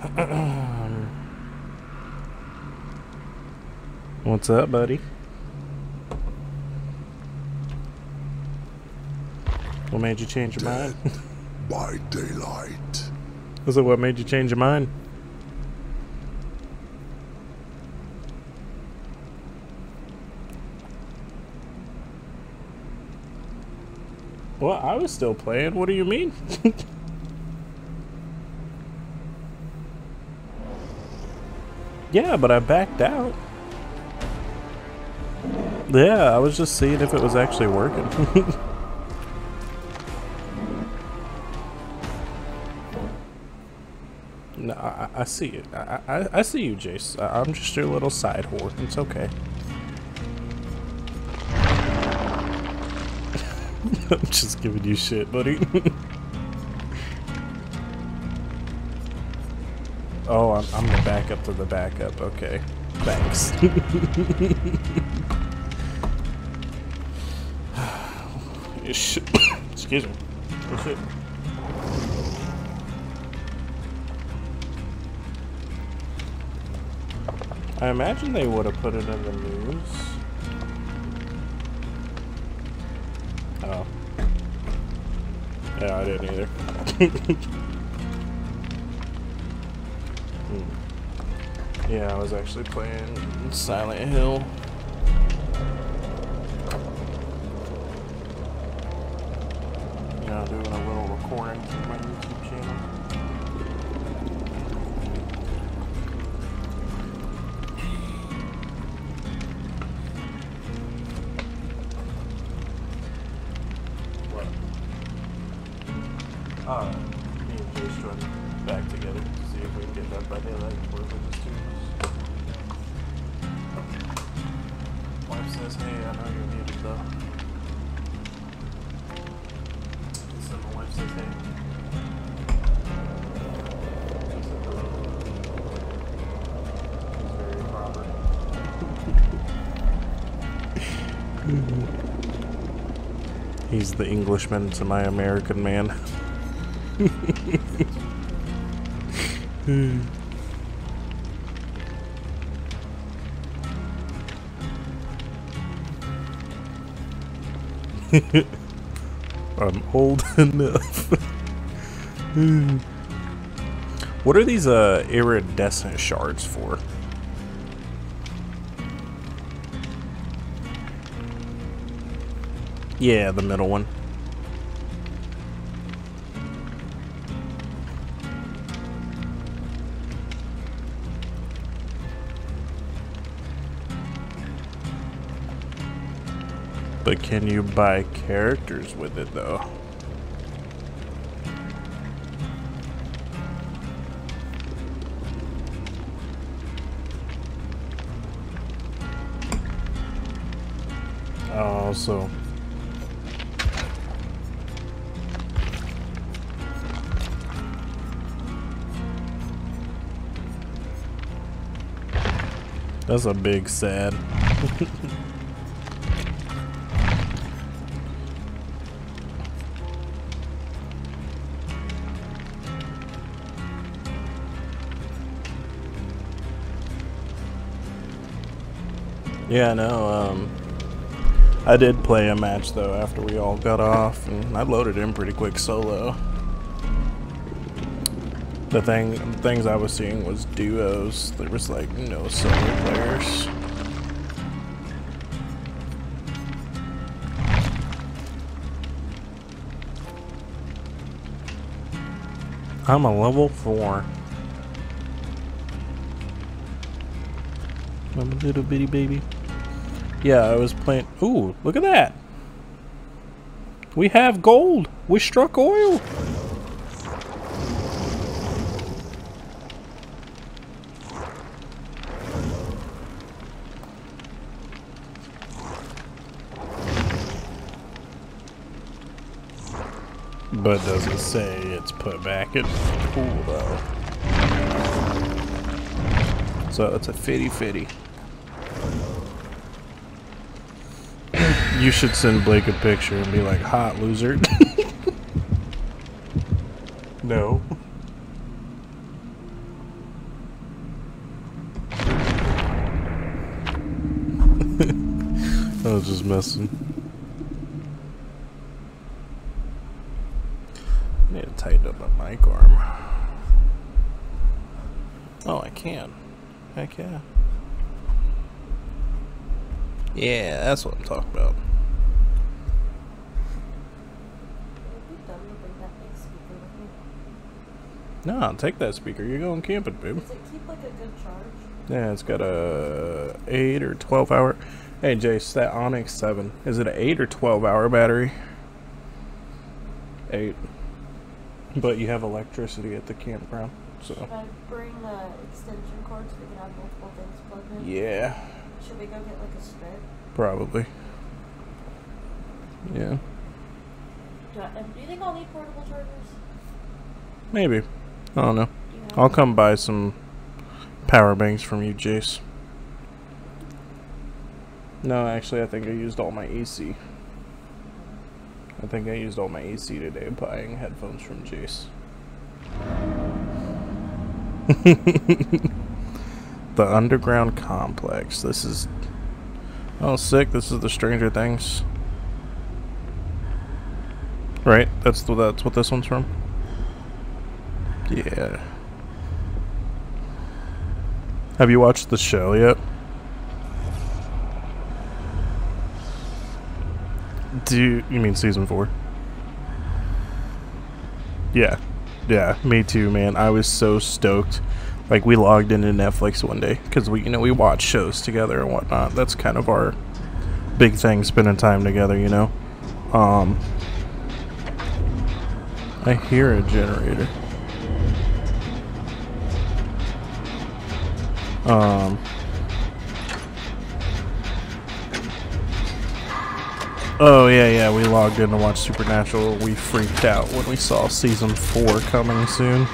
What's up, buddy? What made you change your mind? by daylight. Was it what made you change your mind? Well, I was still playing. What do you mean? yeah, but I backed out. Yeah, I was just seeing if it was actually working. no, I, I see you. I, I, I see you, Jace. I, I'm just your little side whore. It's okay. I'm just giving you shit, buddy. oh, I'm, I'm the backup to the backup. Okay. Thanks. Excuse me. I imagine they would have put it in the news. Oh. Yeah, I didn't either. Yeah, I was actually playing Silent Hill. The Englishman to my American man. I'm old enough. what are these uh, iridescent shards for? Yeah, the middle one. But can you buy characters with it though? Oh, so That's a big sad. yeah, no, um, I did play a match though after we all got off, and I loaded in pretty quick solo. The thing, things I was seeing was duos. There was like no solo players. I'm a level four. I'm a little bitty baby. Yeah, I was playing. Ooh, look at that. We have gold. We struck oil. But does it say it's put back in the pool though? So it's a fitty fitty. You should send Blake a picture and be like, hot loser. no. I was just messing. I need to tighten up my mic arm. Oh, I can. Heck yeah. Yeah, that's what I'm talking about. I'll take that speaker. You're going camping, babe. Does it keep like a good charge? Yeah, it's got a 8 or 12 hour. Hey, Jace, that Onyx 7. Is it an 8 or 12 hour battery? 8. But you have electricity at the campground, so. Should I bring the extension cord so we can have multiple things plugged in? Yeah, Should we go get like a strip? probably. Yeah, Do, I, um, do you think I'll need portable chargers? maybe. I don't know. I'll come buy some power banks from you, Jace. No, actually, I think I used all my AC. I think I used all my AC today buying headphones from Jace. the underground complex. This is. Oh, sick. This is the Stranger Things. Right? That's the, that's what this one's from. Yeah. Have you watched the show yet? Do you, you mean season four? Yeah. Yeah, me too, man. I was so stoked. Like we logged into Netflix one day because we, you know, we watch shows together and whatnot. That's kind of our big thing, spending time together. You know. Um, I hear a generator. Um. Oh yeah, yeah. We logged in to watch Supernatural. We freaked out when we saw season four coming soon.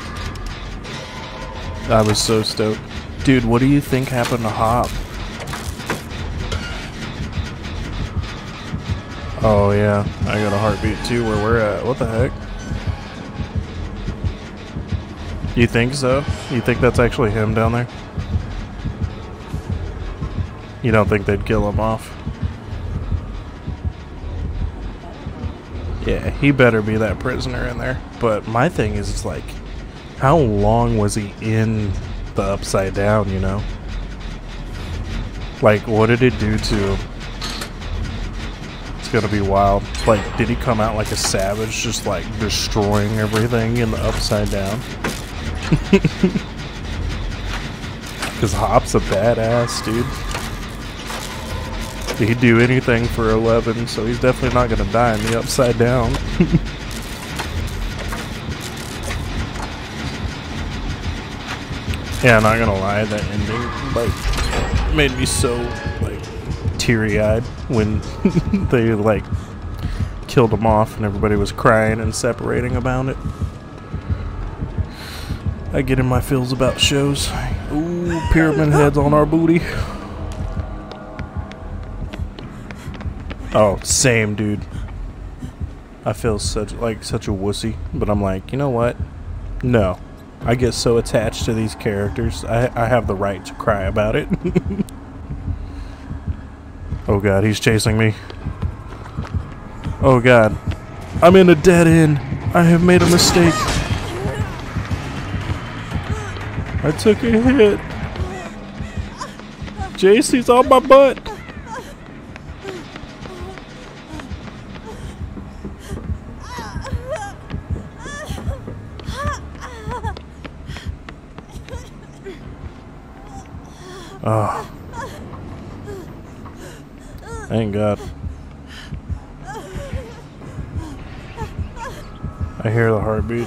I was so stoked, dude. What do you think happened to Hop? Oh yeah, I got a heartbeat too. Where we're at? What the heck? You think so? You think that's actually him down there? You don't think they'd kill him off? Yeah, he better be that prisoner in there. But my thing is, it's like, how long was he in the upside down, you know? Like, what did it do to him? It's gonna be wild. Like, did he come out like a savage, just like destroying everything in the upside down? Because Hop's a badass, dude. He'd do anything for 11, so he's definitely not gonna die in the upside down. yeah, not gonna lie, that ending like made me so like teary-eyed when they like killed him off and everybody was crying and separating about it. I get in my feels about shows. Ooh, pyramid heads on our booty. Oh, same, dude. I feel such like such a wussy, but I'm like, you know what? No. I get so attached to these characters. I I have the right to cry about it. oh god, he's chasing me. Oh god. I'm in a dead end. I have made a mistake. I took a hit. JC's on my butt. Oh. Thank God. I hear the heartbeat.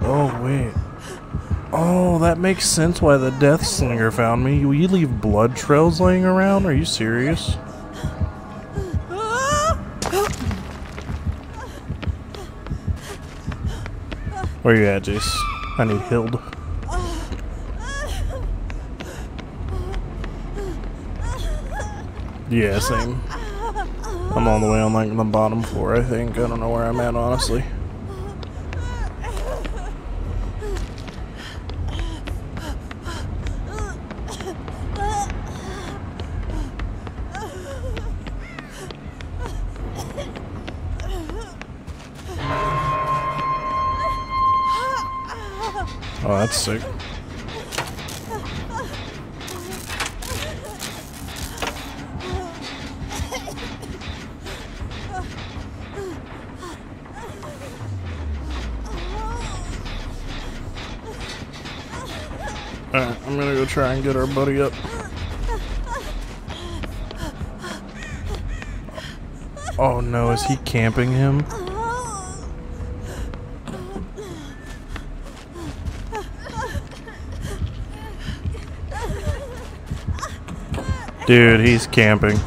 Oh, wait. Oh, that makes sense why the Deathslinger found me. You, you leave blood trails laying around? Are you serious? Where are you at, Jace? I need healed. Yeah, same. I'm all the way on like the bottom floor, I think. I don't know where I'm at, honestly. Oh, that's sick. Try and get our buddy up. Oh no, is he camping him? Dude, he's camping.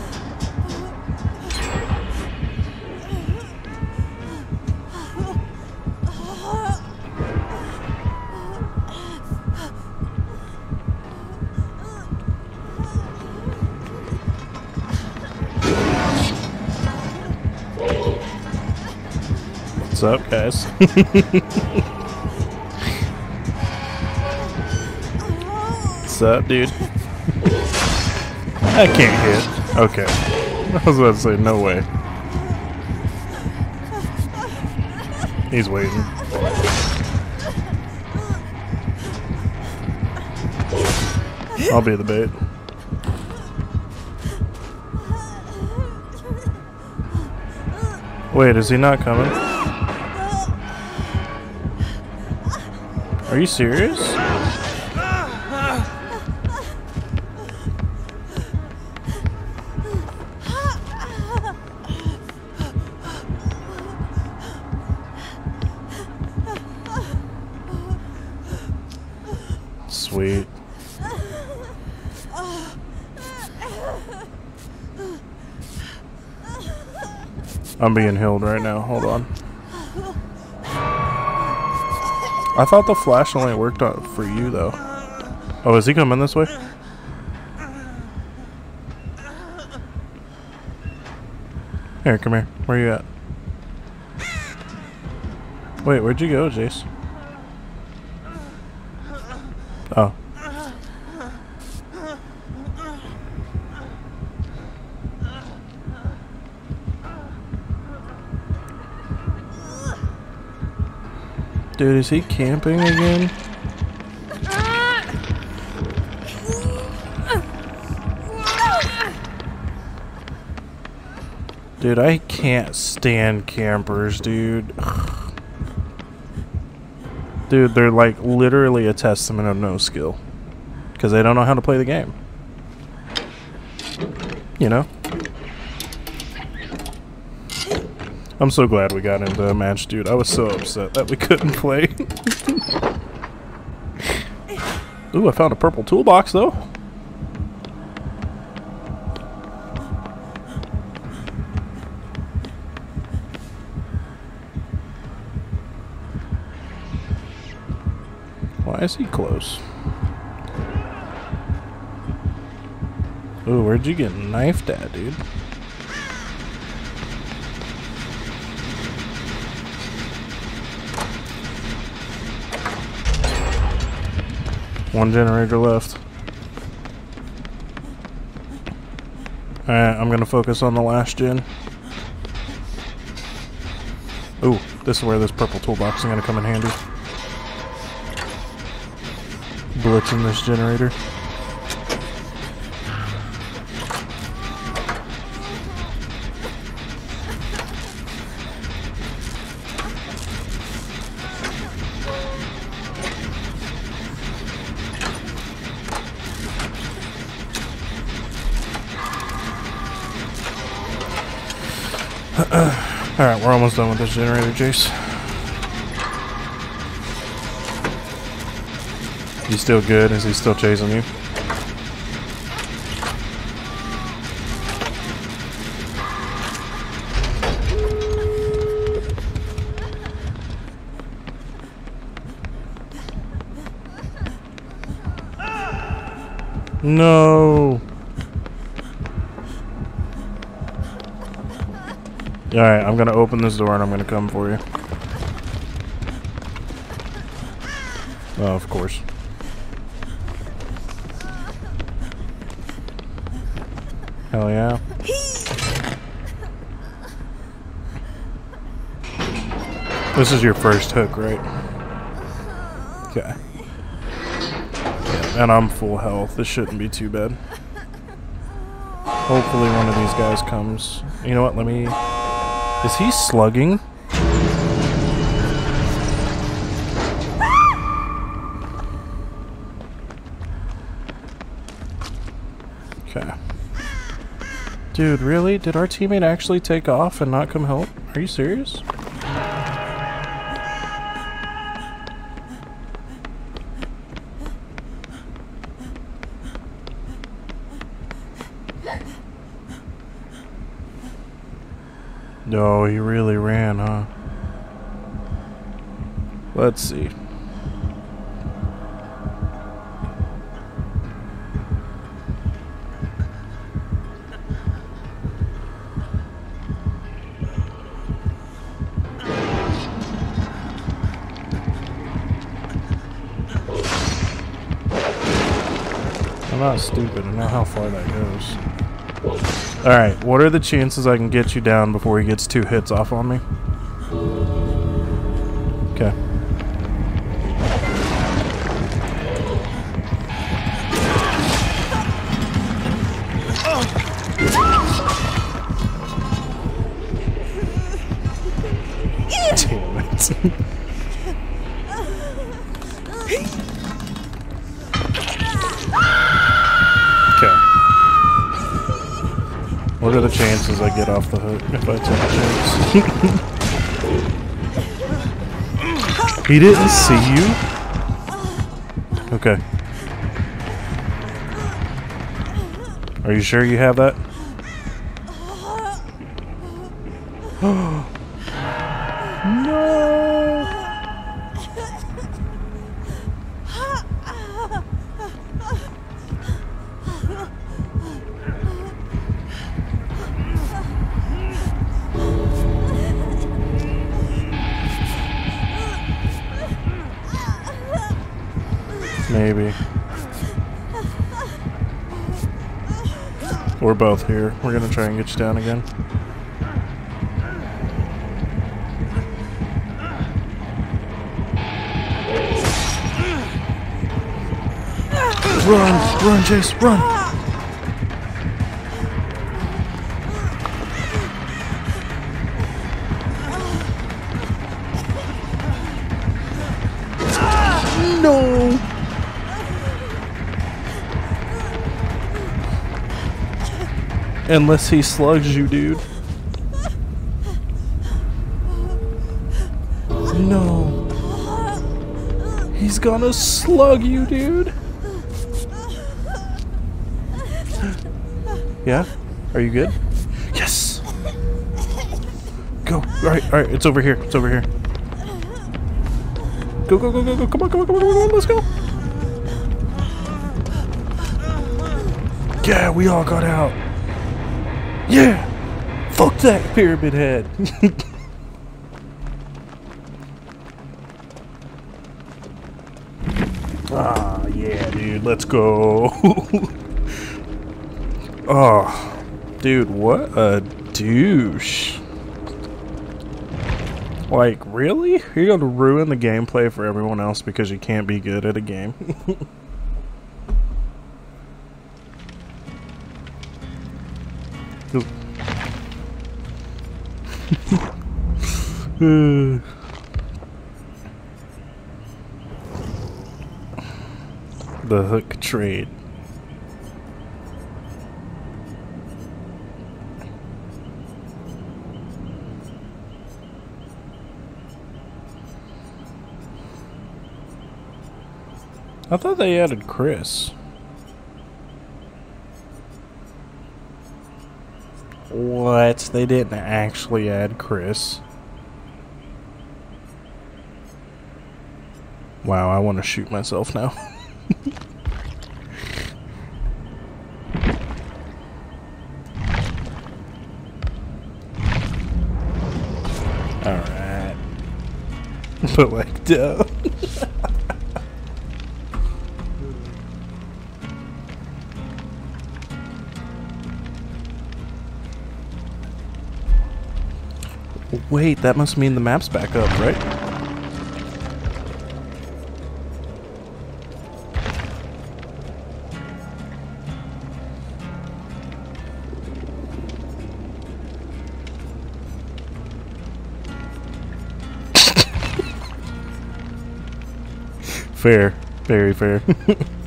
What's up, guys? What's up, dude? I can't hit. Okay. I was about to say, no way. He's waiting. I'll be the bait. Wait, is he not coming? Are you serious? Sweet. I'm being healed right now. Hold on. I thought the flash only worked out for you though. Oh, is he coming this way? Here, come here. Where you at? Wait, where'd you go, Jace? Dude, is he camping again? Dude, I can't stand campers, dude. Dude, they're like literally a testament of no skill. Because they don't know how to play the game. You know? I'm so glad we got into a match, dude. I was so upset that we couldn't play. Ooh, I found a purple toolbox, though. Why is he close? Ooh, where'd you get knifed at, dude? One generator left. Alright, I'm gonna focus on the last gen. Ooh, this is where this purple toolbox is gonna come in handy. Blitzing this generator. Almost done with this generator, Jace. He's still good? Is he still chasing you? No. I'm gonna open this door and I'm gonna come for you. Oh, of course. Hell yeah. This is your first hook, right? Okay. And I'm full health. This shouldn't be too bad. Hopefully one of these guys comes. You know what? Let me... Is he slugging? Okay. Dude, really? Did our teammate actually take off and not come help? Are you serious? No, he really ran, huh? Let's see. I'm not stupid. I know how far that goes. Alright, what are the chances I can get you down before he gets two hits off on me? He didn't see you? Okay. Are you sure you have that? Both here. We're gonna try and get you down again. Run! Run, Chase! Run! Unless he slugs you, dude. No. He's gonna slug you, dude. Yeah? Are you good? Yes! Go. Alright, alright, it's over here. It's over here. Go, go, go, go, go. Come on, come on, come on, come on, let's go. Yeah, we all got out. Yeah! Fuck that pyramid head. ah, yeah, dude, let's go. oh, dude, what a douche. Like, really? You're gonna ruin the gameplay for everyone else because you can't be good at a game? the hook trade. I thought they added Chris. What? They didn't actually add Chris. Wow, I want to shoot myself now. Alright. But. wait, that must mean the map's back up, right? fair. Very fair.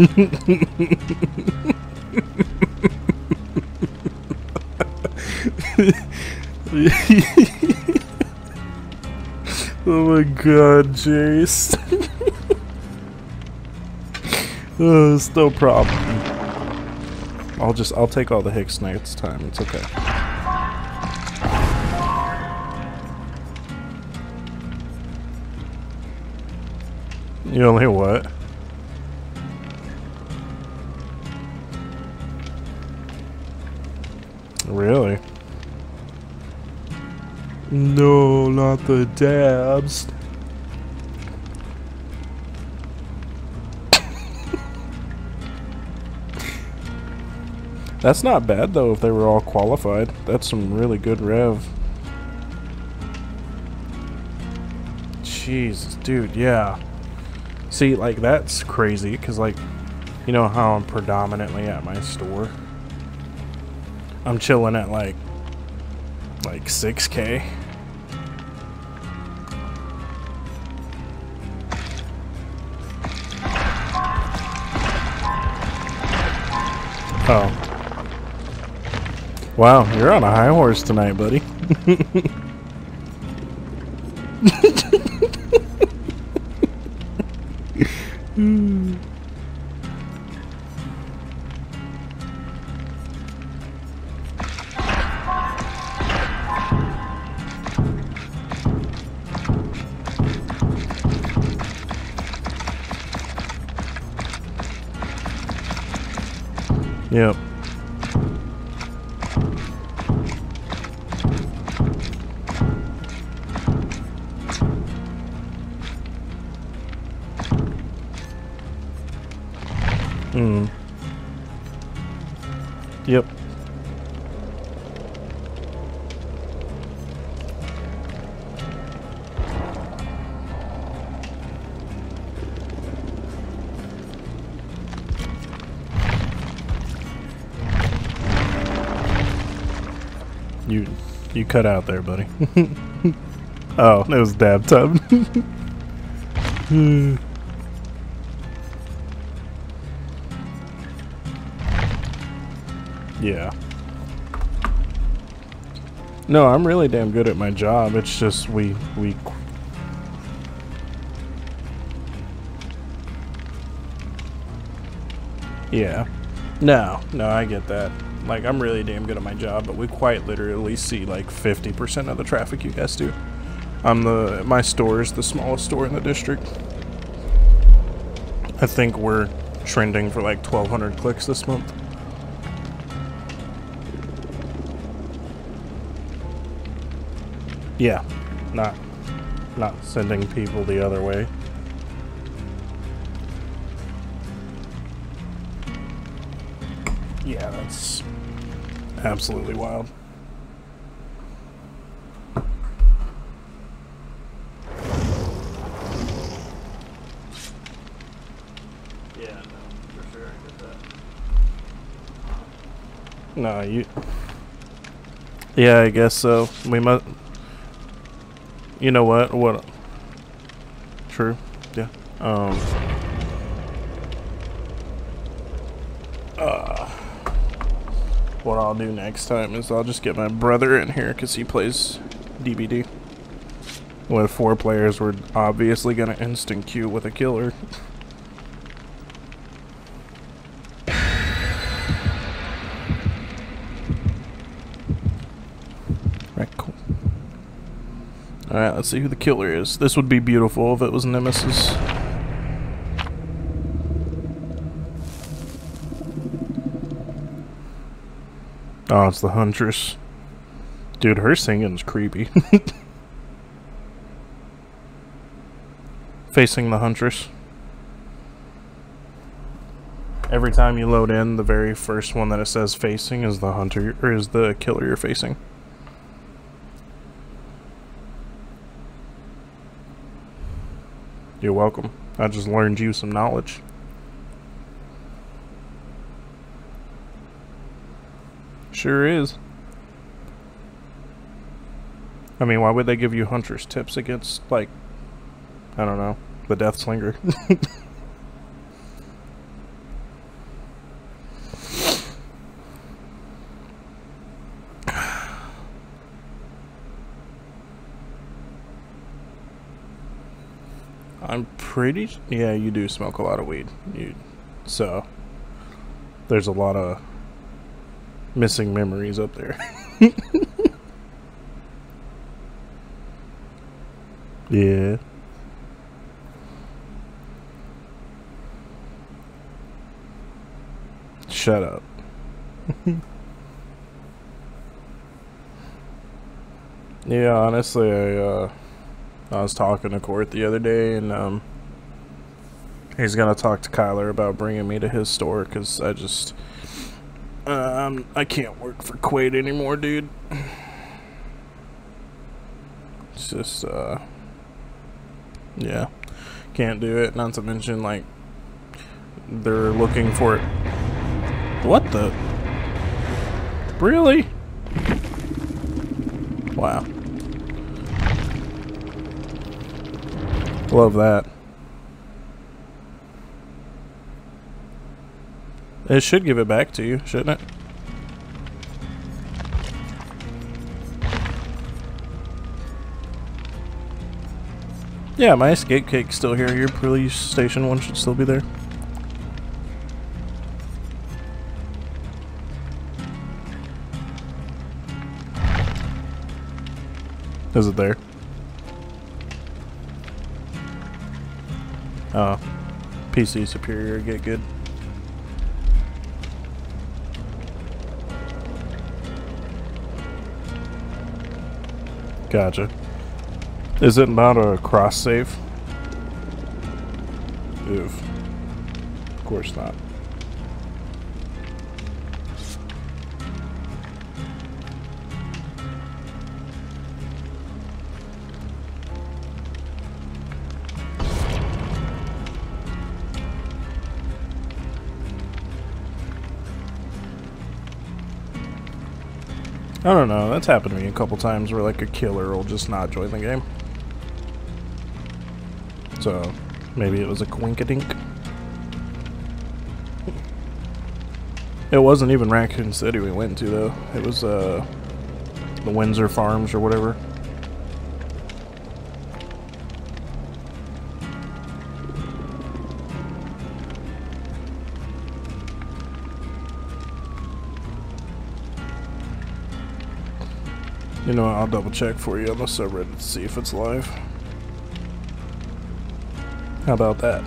oh my god, Jace. oh, it's no problem. I'll just, I'll take all the Hicks next time. It's okay. You only what? No, not the dabs. That's not bad though if they were all qualified. That's some really good rev. Jeez, dude, yeah. See, like that's crazy because like you know how I'm predominantly at my store. I'm chilling at like like 6k. Wow, you're on a high horse tonight, buddy. Hmm. Yep. You you cut out there, buddy. oh, it was dab tub. Yeah. No, I'm really damn good at my job. It's just we we Yeah. No, no, I get that. Like I'm really damn good at my job, but we quite literally see like 50% of the traffic you guys do. I'm the my store is the smallest store in the district. I think we're trending for like 1200 clicks this month. Yeah, not not sending people the other way. Yeah, that's absolutely wild. Yeah, no, for sure, I get that. No, you. Yeah, I guess so. We must. You know what? What? True. Yeah. Um. Uh, what I'll do next time is I'll just get my brother in here because he plays DBD. With four players, we're obviously gonna instant queue with a killer. right, cool. Alright, let's see who the killer is. This would be beautiful if it was Nemesis. Oh, it's the Huntress. Dude, her singing's creepy. Facing the Huntress. Every time you load in, the very first one that it says facing is the hunter, or is the killer you're facing. You're welcome. I just learned you some knowledge. Sure is. I mean, why would they give you hunter's tips against, like, I don't know, the Deathslinger? I'm pretty. Yeah, you do smoke a lot of weed. You, so there's a lot of missing memories up there. yeah. Shut up. yeah, honestly, I uh, I was talking to Court the other day, and um, he's gonna talk to Kyler about bringing me to his store because I just um, I can't work for Quaid anymore, dude. It's just uh, yeah, can't do it. Not to mention like they're looking for it. What the? Really? Wow. Love that. It should give it back to you, shouldn't it? Yeah, my escape cake's still here. Your police station one should still be there. Is it there? Oh. PC superior, get good. Gotcha. Is it not a cross save? Oof. Of course not. I don't know, that's happened to me a couple times where like a killer will just not join the game. So, maybe it was a quinkadink. It wasn't even Raccoon City we went to though. It was uh the Windsor Farms or whatever. Know, I'll double check for you on the subreddit to see if it's live. How about that?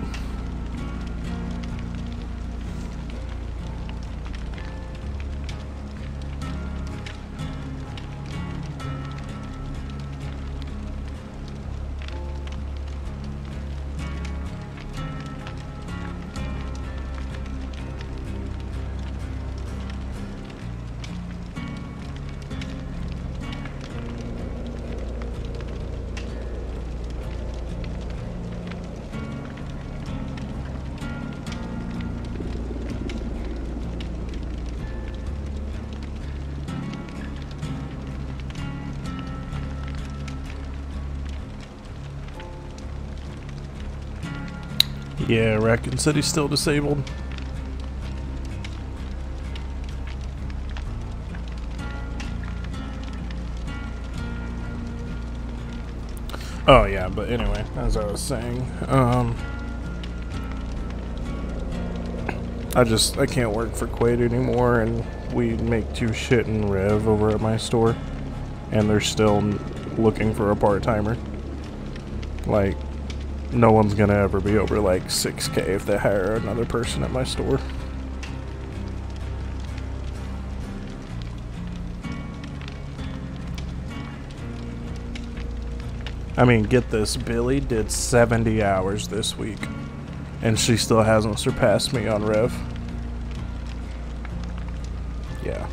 Yeah, Raccoon City's still disabled. Oh yeah, but anyway, as I was saying, um, I just I can't work for Quaid anymore, and we make two shit in Rev over at my store, and they're still looking for a part timer. Like, no one's gonna ever be over like 6k if they hire another person at my store. I mean, get this, Billy did 70 hours this week, and she still hasn't surpassed me on Rev. Yeah.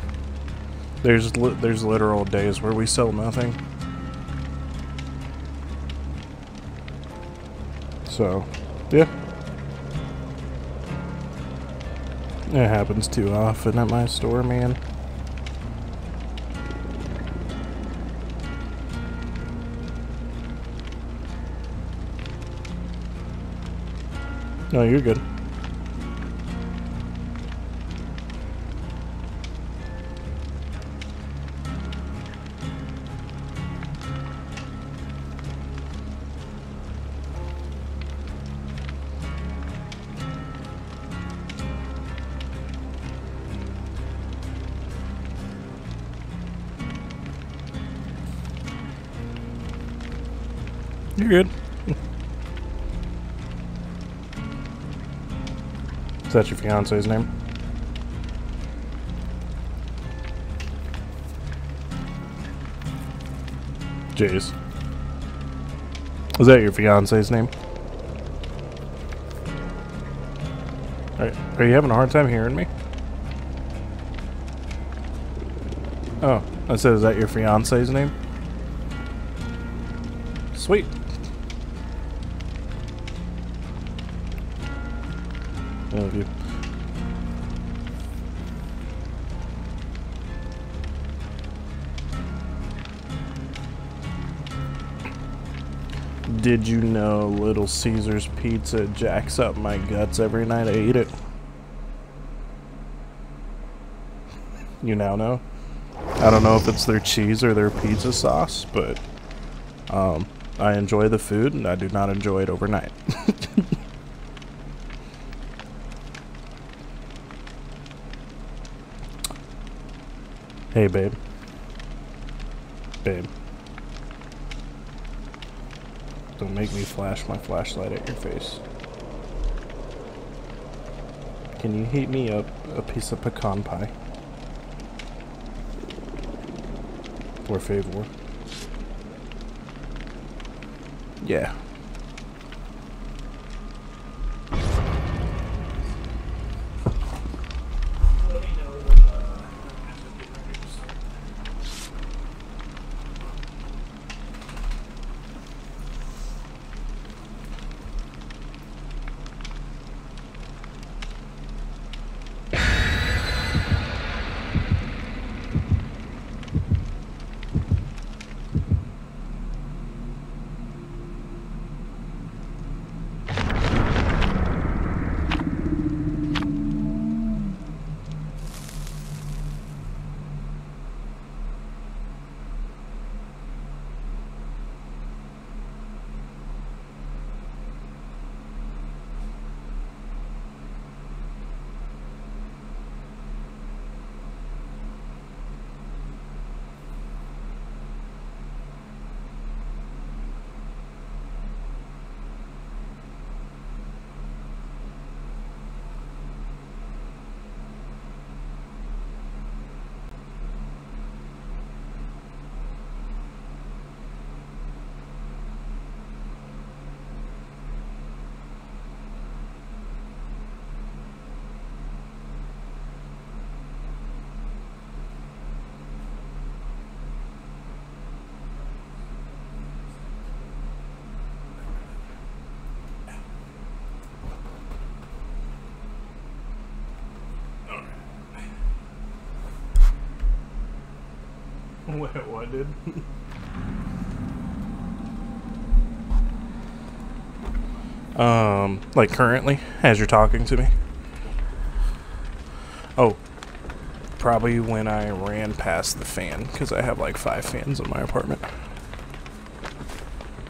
There's li there's literal days where we sell nothing. So, yeah. It happens too often at my store, man. No, you're good. You're good. Is that your fiance's name? Jace. Is that your fiance's name? Are you having a hard time hearing me? Oh, I said, is that your fiance's name? Sweet. Did you know Little Caesars pizza jacks up my guts every night I eat it? You now know. I don't know if it's their cheese or their pizza sauce, but um, I enjoy the food and I do not enjoy it overnight. hey, babe. Babe. Don't make me flash my flashlight at your face. Can you heat me up a piece of pecan pie? Por favor. Yeah. What, did? um, like currently, as you're talking to me? Oh, probably when I ran past the fan, because I have like five fans in my apartment.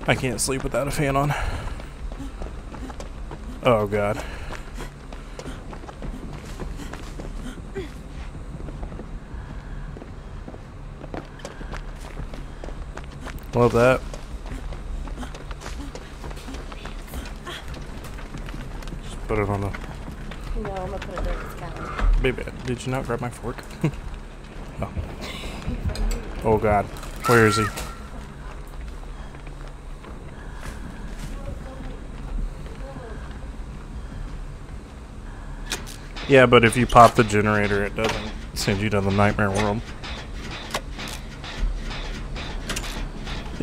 I can't sleep without a fan on. Oh, God. Love that. Just put it on the. No, I'm gonna put it counter. Baby, did you not grab my fork? oh. oh god. Where is he? Yeah, but if you pop the generator, it doesn't send you to the nightmare world.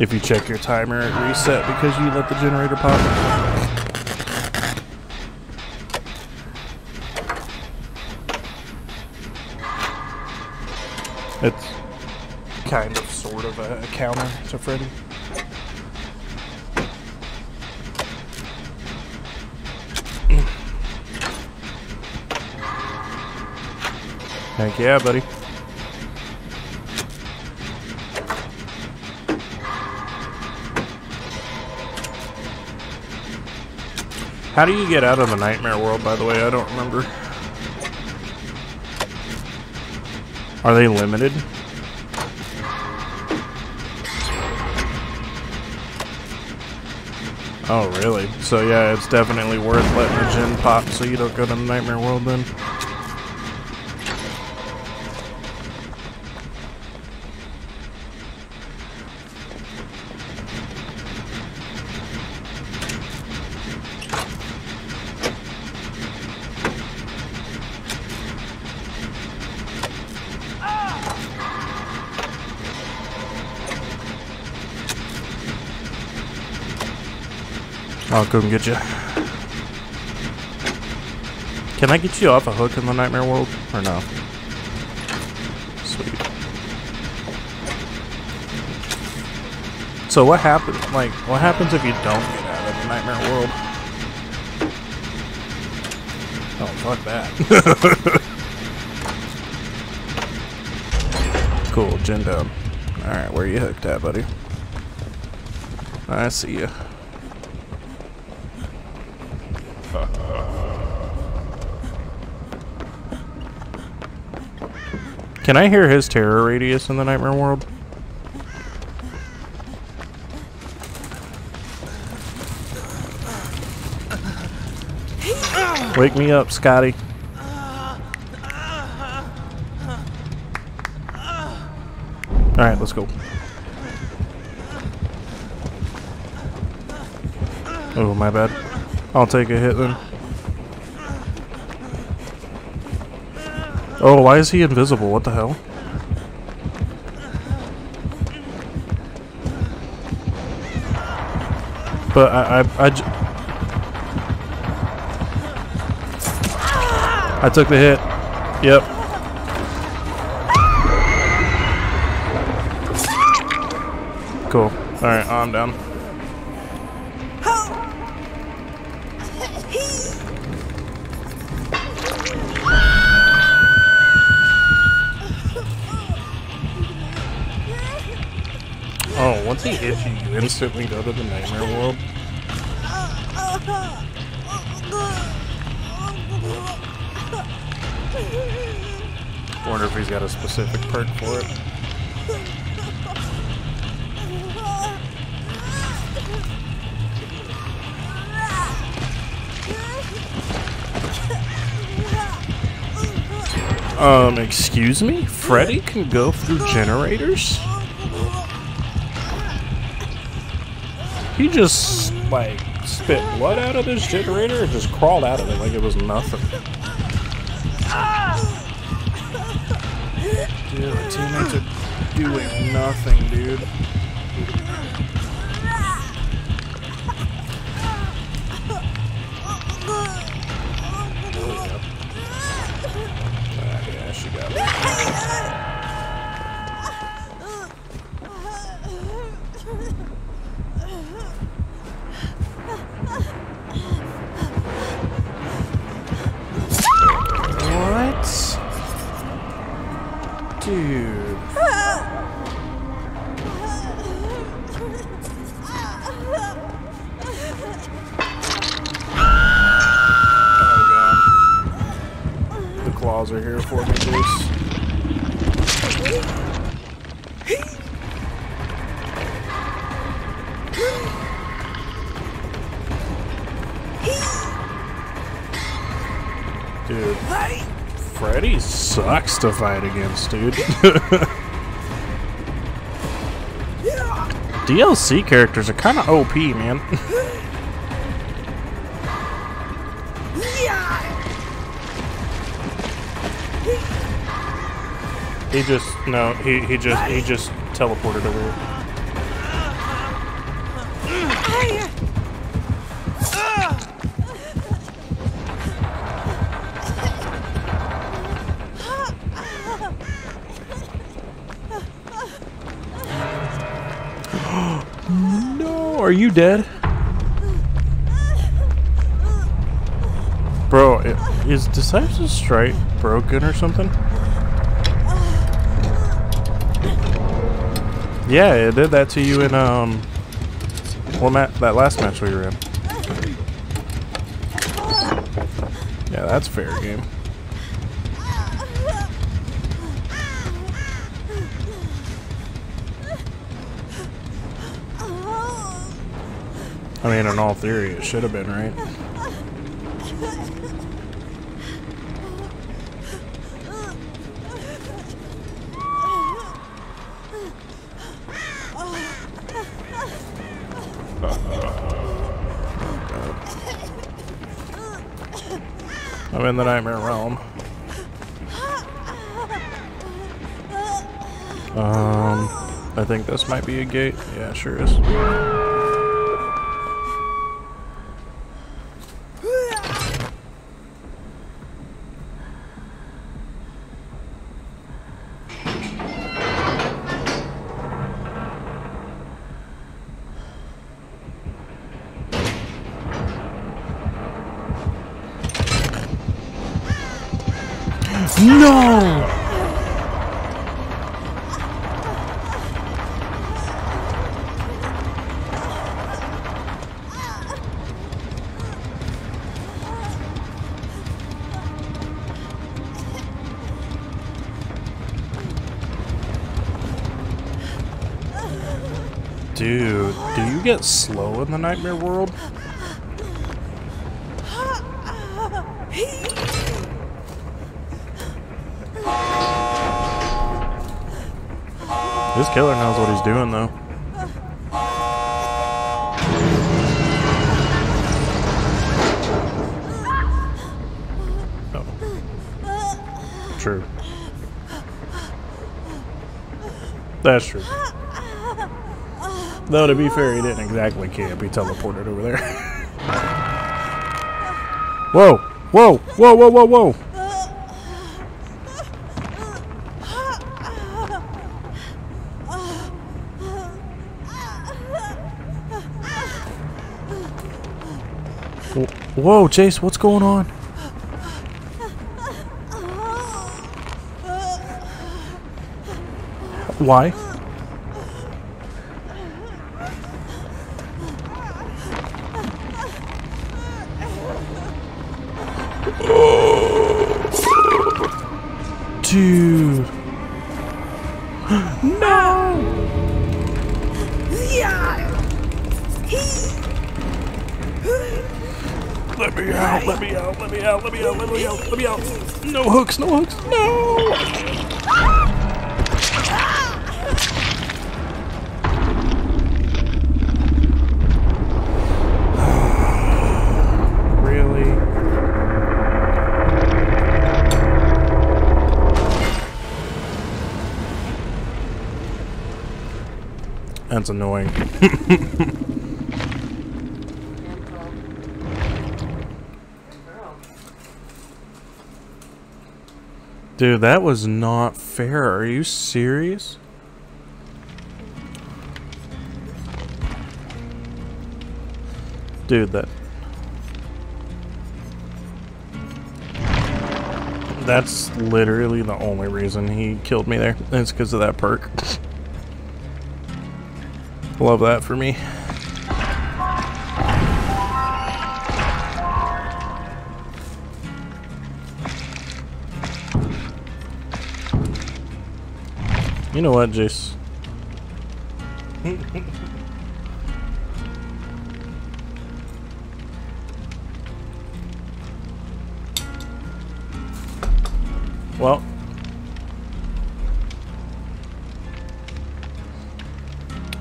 If you check your timer, reset because you let the generator pop. It's kind of, sort of a, a counter to Freddy. Heck yeah, buddy. How do you get out of the nightmare world, by the way? I don't remember. Are they limited? Oh, really? So yeah, it's definitely worth letting the gen pop so you don't go to the nightmare world then. I'll come get you. Can I get you off a hook in the nightmare world or no? Sweet. So what happens? Like, what happens if you don't get out of the nightmare world? Oh, fuck that. cool, down. Alright, where you hooked at, buddy? I see you. Can I hear his terror radius in the Nightmare World? Wake me up, Scotty. Alright, let's go. Oh, my bad. I'll take a hit then. Oh, why is he invisible? What the hell? But I, I, I, j- I took the hit. Yep. Cool. Alright, I'm down. Once he hits you, you instantly go to the nightmare world. Wonder if he's got a specific perk for it. Um, excuse me? Freddy can go through generators? He just, like, spit blood out of this generator and just crawled out of it like it was nothing. Dude, the teammates are doing nothing, dude. Ah, yeah, she got it. To fight against, dude. DLC characters are kind of OP, man. he just no, he he just he just teleported over here. are you dead? Bro, is Decisive Strike broken or something? Yeah, it did that to you in, um... Well, Matt, that last match we were in. Yeah, that's fair game. I mean, in all theory, it should have been, right? I'm in the nightmare realm. Um, I think this might be a gate. Yeah, sure is. Dude, do you get slow in the nightmare world? This killer knows what he's doing, though. Oh. True. That's true. Though, to be fair, he didn't exactly camp. He teleported over there. whoa! Whoa! Whoa, whoa, whoa, whoa! Whoa, Chase, what's going on? Why? Let me out. No hooks, no hooks, no! really? That's annoying. Dude, that was not fair. Are you serious? Dude, that... That's literally the only reason he killed me there. It's because of that perk. Love that for me. You know what, Jace? well.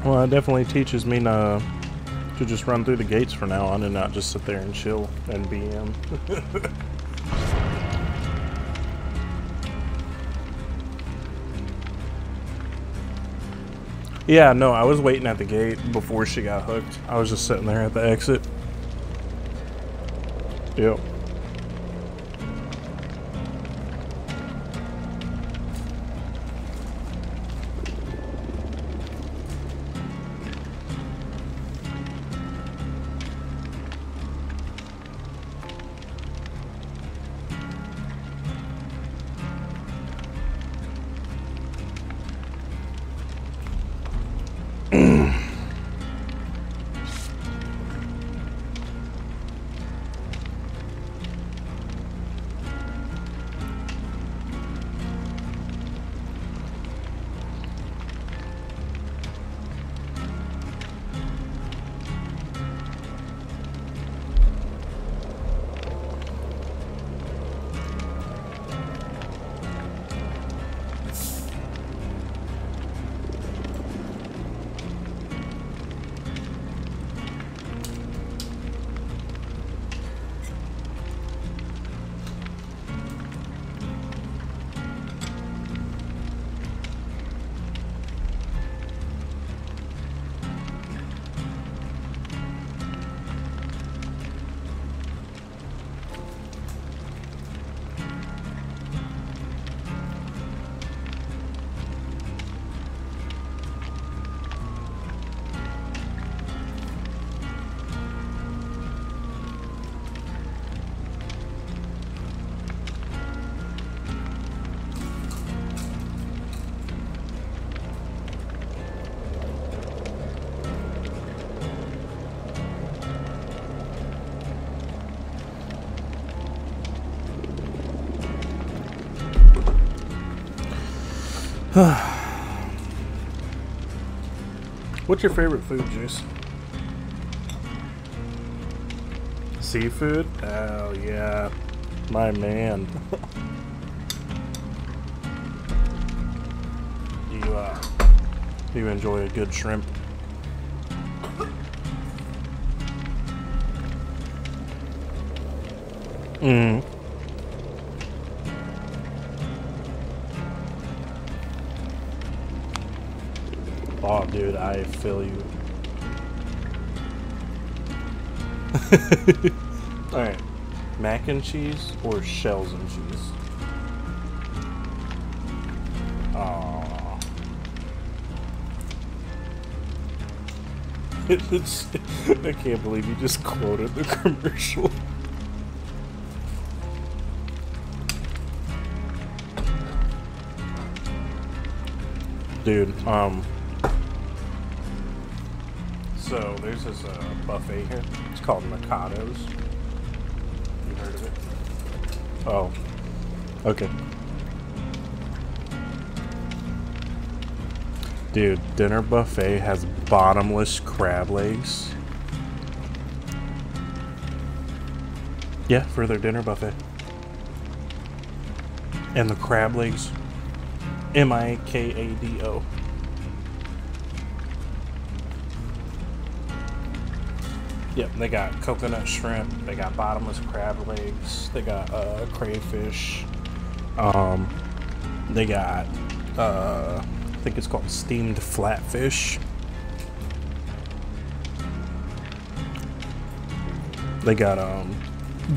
Well, it definitely teaches me to, to just run through the gates from now on and not just sit there and chill and BM. Yeah, no, I was waiting at the gate before she got hooked. I was just sitting there at the exit. Yep. What's your favorite food, Juice? Seafood? Oh, yeah. My man. you, uh, you enjoy a good shrimp? Mm. Feel you. Alright. Mac and cheese or shells and cheese? Aww. It's, I can't believe you just quoted the commercial. Dude, um, this uh, buffet here. It's called Mikado's. You heard of it? Oh, okay. Dude, dinner buffet has bottomless crab legs. Yeah, for their dinner buffet. And the crab legs M I K A D O. Yep, they got coconut shrimp, they got bottomless crab legs, they got uh, crayfish, um, they got, uh, I think it's called steamed flatfish. They got um,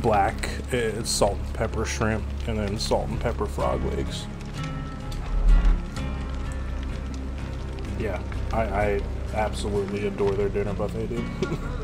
black uh, salt and pepper shrimp, and then salt and pepper frog legs. Yeah, I, I absolutely adore their dinner buffet, dude.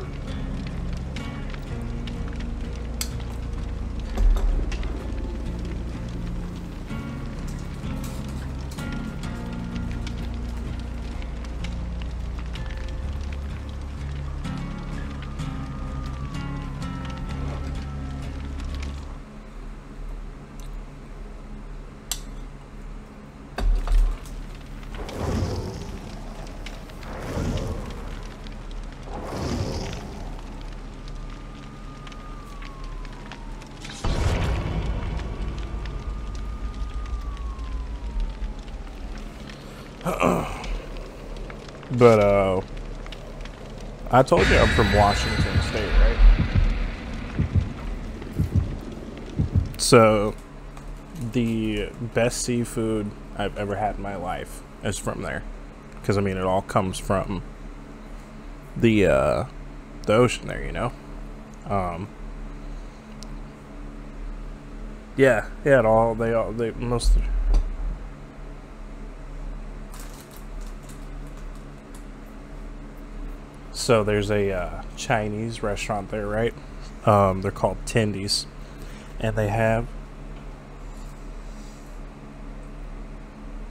I told you I'm from Washington State, right? So the best seafood I've ever had in my life is from there. Cuz I mean it all comes from the uh the ocean there, you know. Um Yeah, yeah, it all they all they most So there's a uh, Chinese restaurant there, right? Um, they're called Tendies, and they have.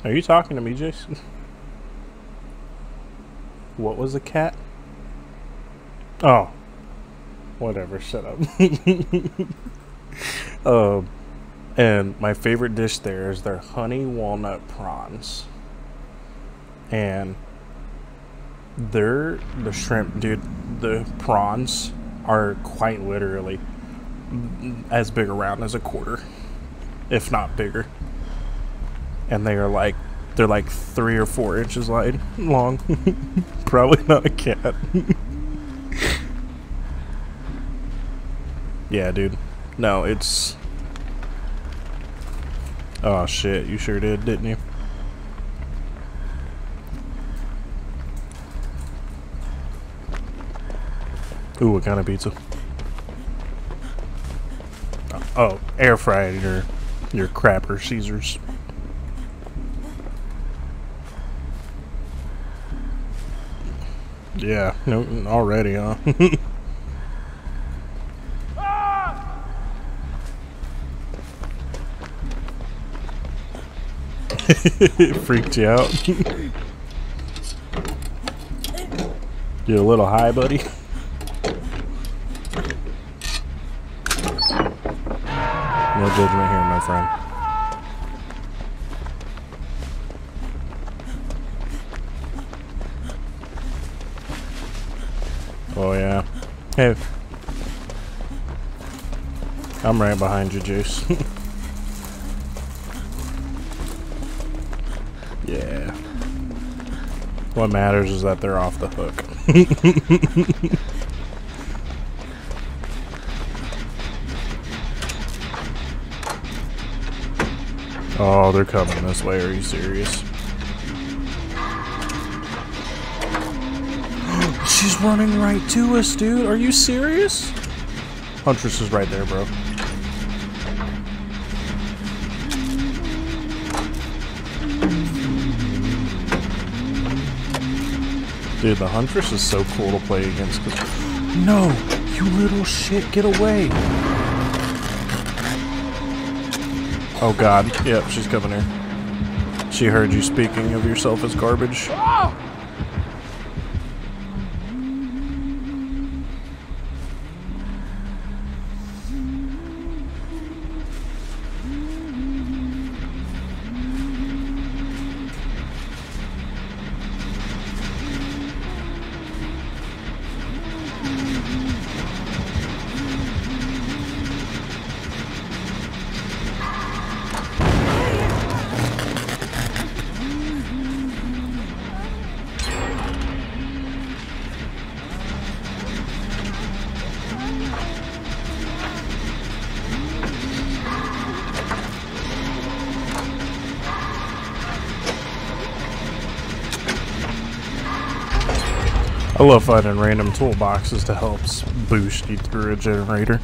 Are you talking to me, Jason? what was a cat? Oh, whatever. Shut up. um, and my favorite dish there is their honey walnut prawns, and they're the shrimp, dude. The prawns are quite literally as big around as a quarter, if not bigger. And they are like they're like three or four inches wide long. Probably not a cat. yeah, dude. No, it's. Oh shit! You sure did, didn't you? What kind of pizza? Uh, oh, air fried your your crapper Caesars. Yeah, no, already, huh? it freaked you out. you a little high, buddy? No judgment here, my friend. Oh, yeah. Hey. I'm right behind you, Juice. yeah. What matters is that they're off the hook. oh, they're coming this way. Are you serious? She's running right to us, dude. Are you serious? Huntress is right there, bro. Dude, the Huntress is so cool to play against. No, you little shit, get away. Oh god, yep, she's coming here. She heard you speaking of yourself as garbage. Love finding random toolboxes to help boost you through a generator.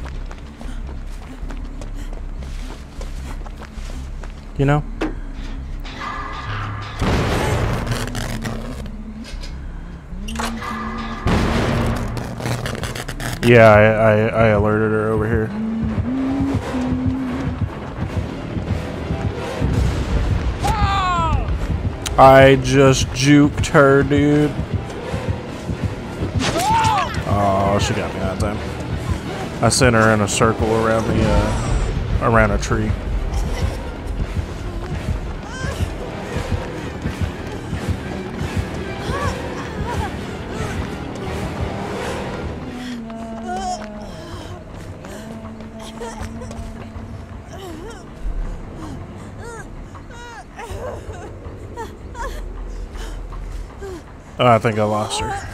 You know? Yeah, I, I, I alerted her over here. I just juked her, dude. I sent her in a circle around the, uh, around a tree. Oh, I think I lost her.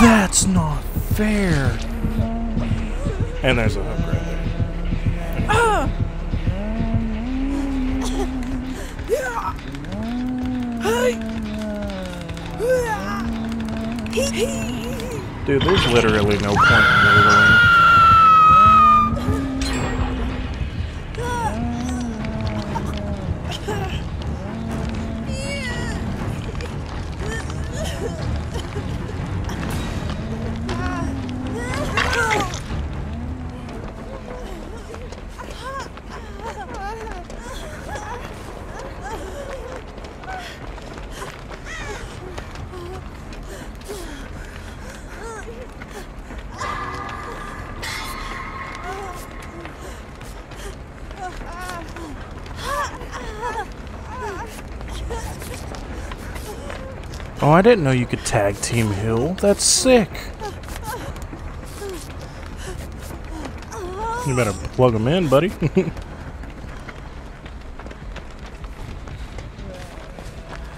That's not fair. And there's a hook right there. Ah! Dude, there's literally no point in noodling. I didn't know you could tag Team Hill. That's sick. You better plug them in, buddy.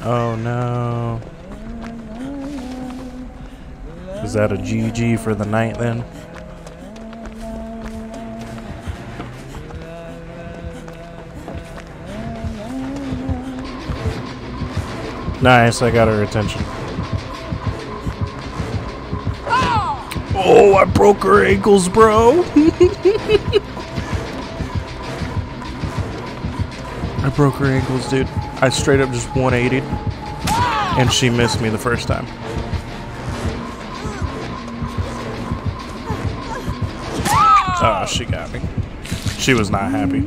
oh no. Is that a GG for the night then? Nice, I got her attention. Oh, I broke her ankles, bro. I broke her ankles, dude. I straight up just 180'd. And she missed me the first time. Oh, she got me. She was not happy.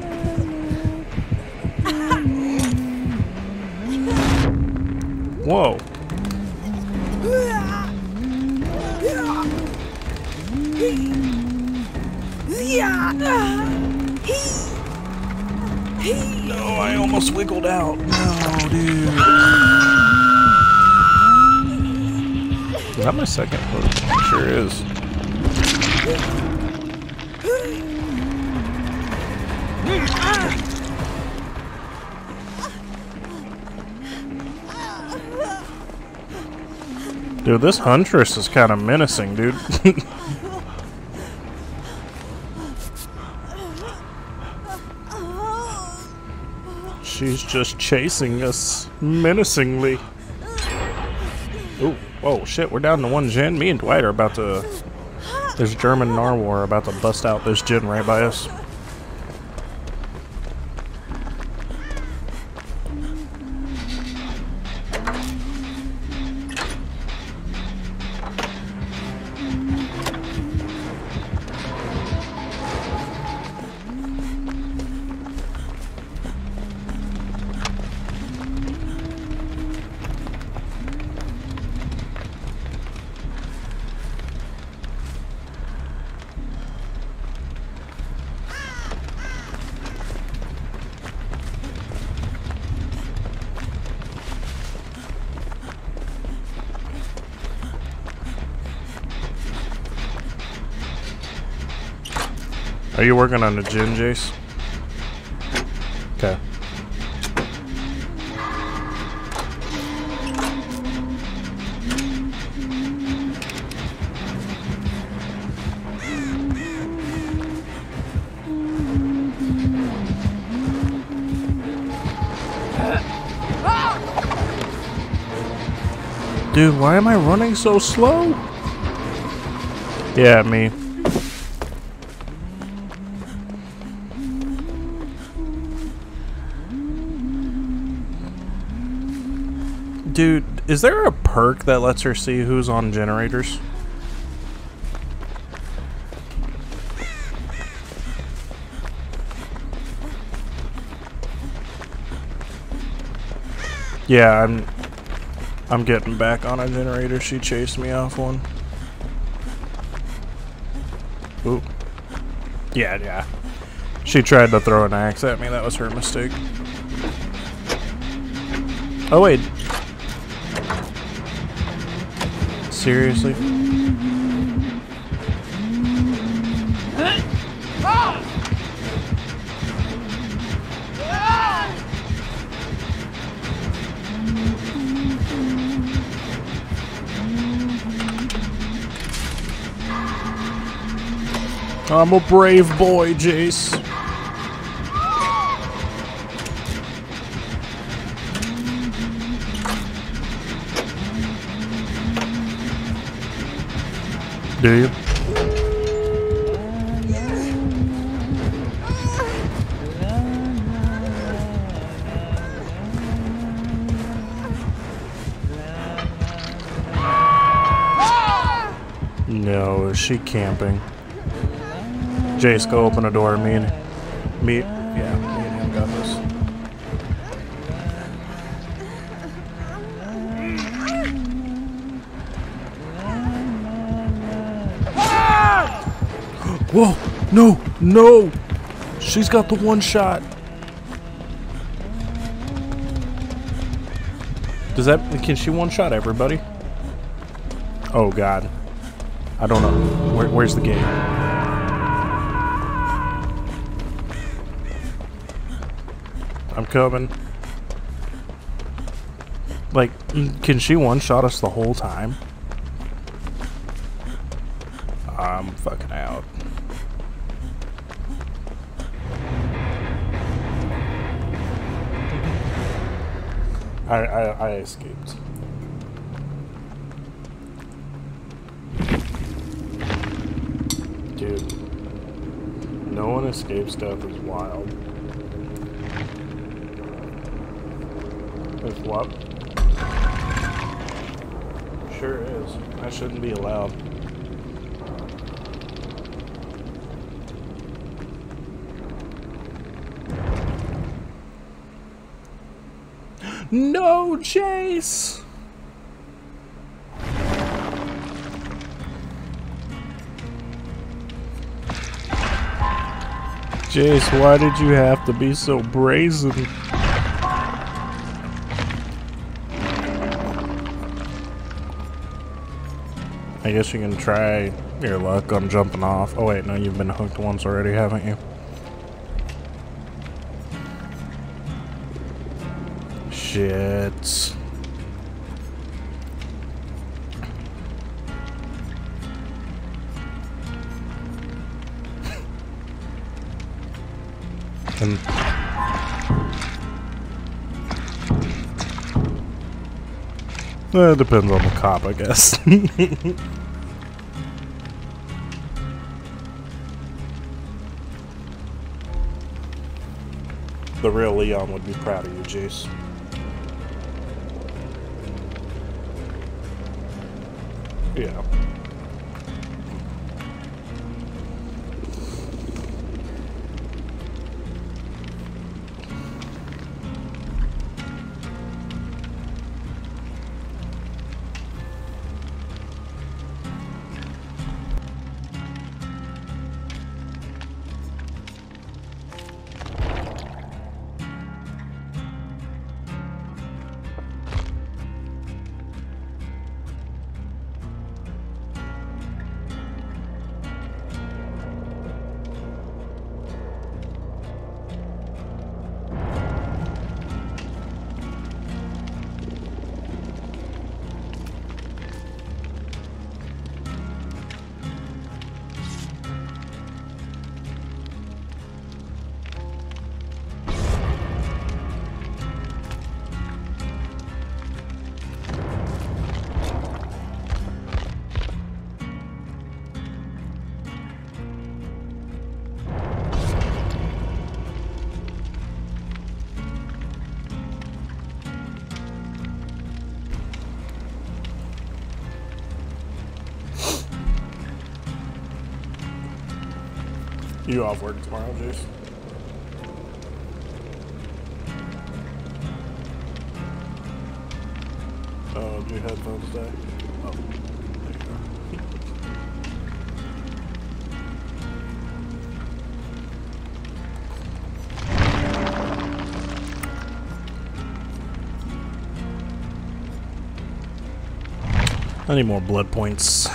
This huntress is kind of menacing, dude. She's just chasing us menacingly. Ooh, whoa, shit, we're down to one gen. Me and Dwight are about to. There's German Narwhal about to bust out this gen right by us. Are you working on the gen, Jace? Okay. Dude, why am I running so slow? Yeah, me. Is there a perk that lets her see who's on generators? Yeah, I'm I'm getting back on a generator. She chased me off one. Ooh. Yeah, yeah. She tried to throw an axe at me. That was her mistake. Oh, wait. Seriously? I'm a brave boy, Jace. Do you? No, is she camping? Jace, go open a door. Me and me, yeah, Whoa! No! No! She's got the one shot. Does that? Can she one shot everybody? Oh God! I don't know. Where, where's the game? I'm coming. Like, can she one shot us the whole time? I, I, I escaped. Dude. No one escapes death is wild. Is what? Sure is. That shouldn't be allowed. No, Chase! Jace, why did you have to be so brazen? I guess you can try your luck on jumping off. Oh wait, no, you've been hooked once already, haven't you? Shit. and Uh, it depends on the cop, I guess. the real Leon would be proud of you, Jace. Yeah. You off work tomorrow, Jace? Oh, do your headphones die? Oh, there you. I need more blood points.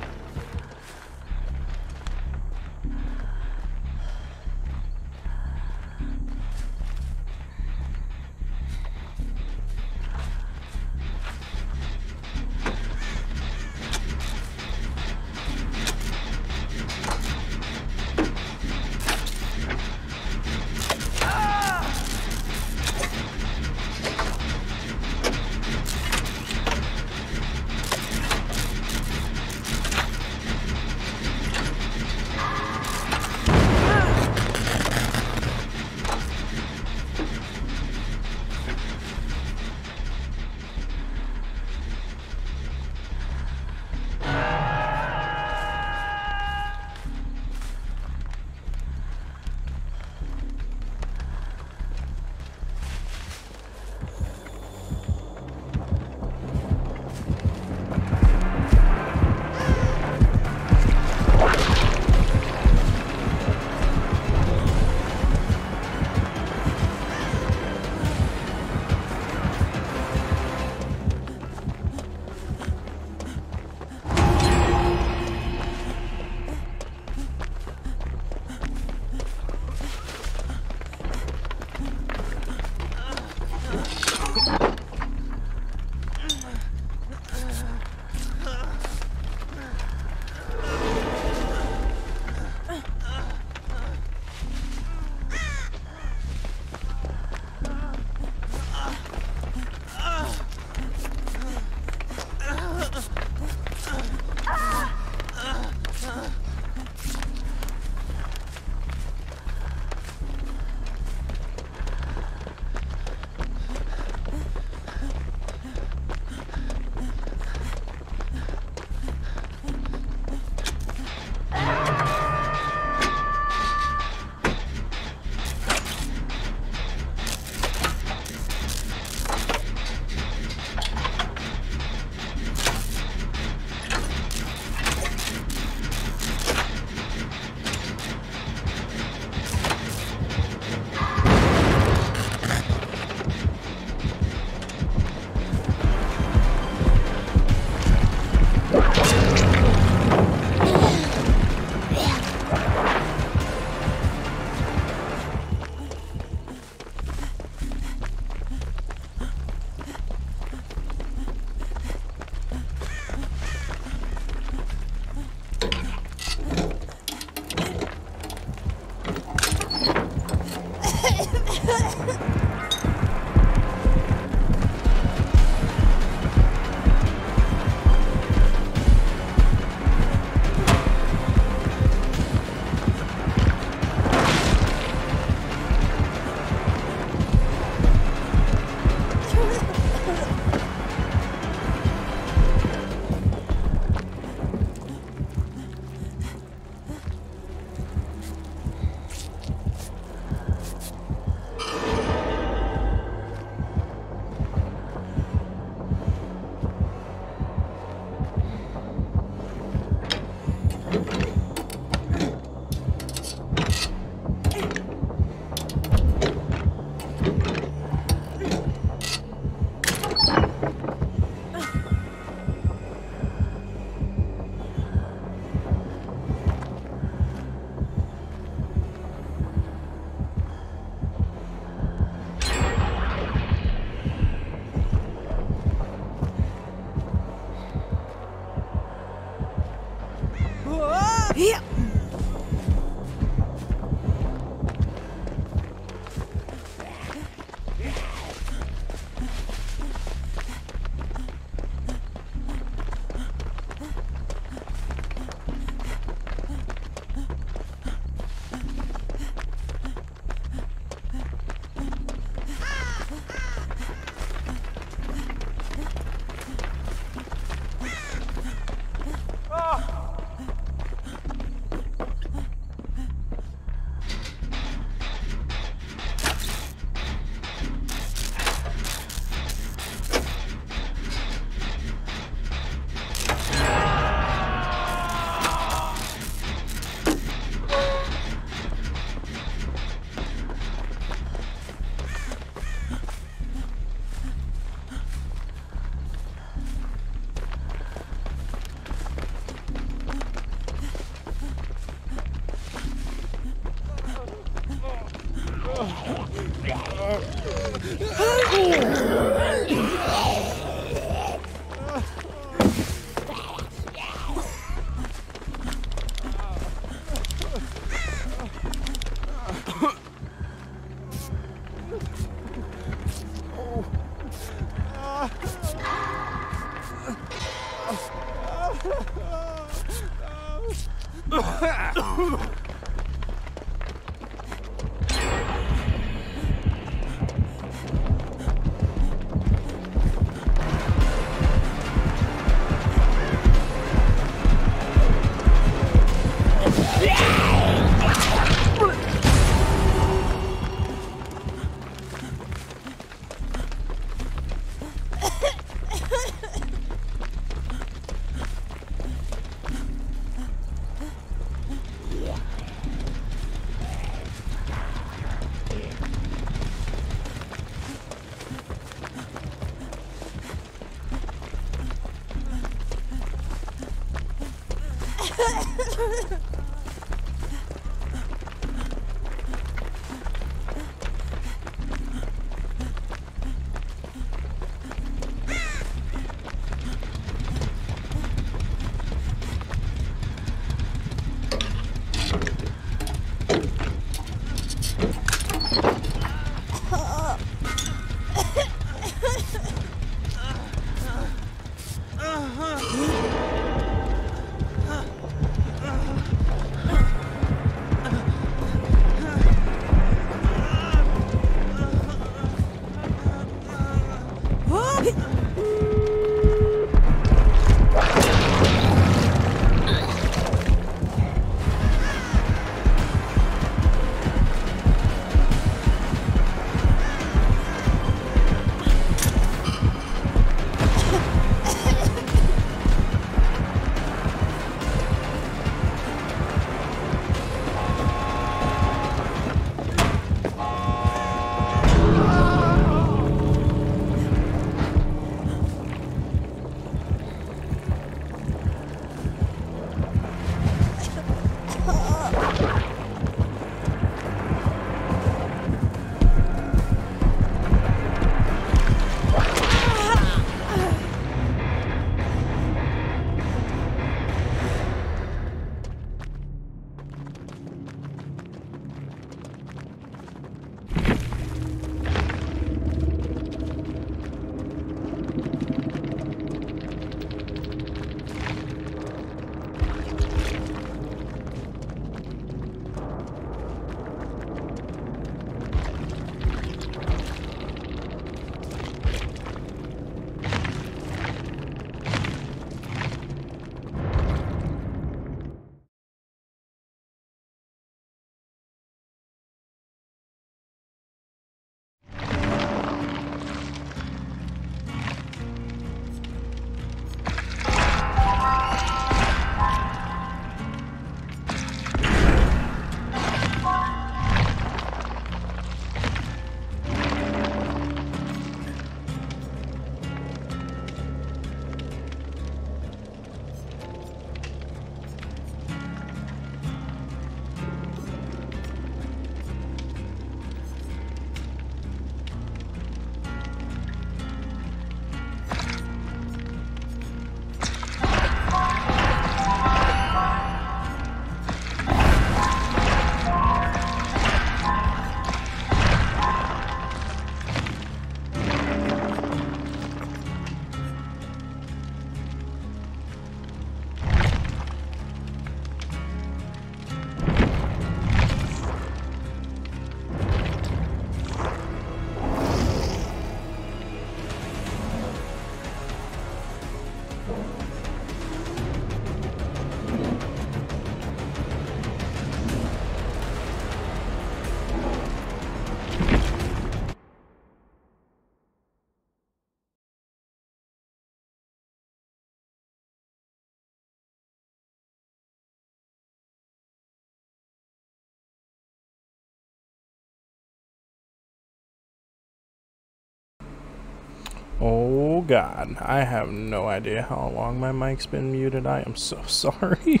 Oh god, I have no idea how long my mic's been muted. I am so sorry.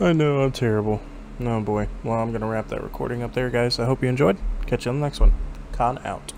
I know I'm terrible. Oh boy. Well, I'm gonna wrap that recording up there, guys. I hope you enjoyed. Catch you on the next one. Khan out.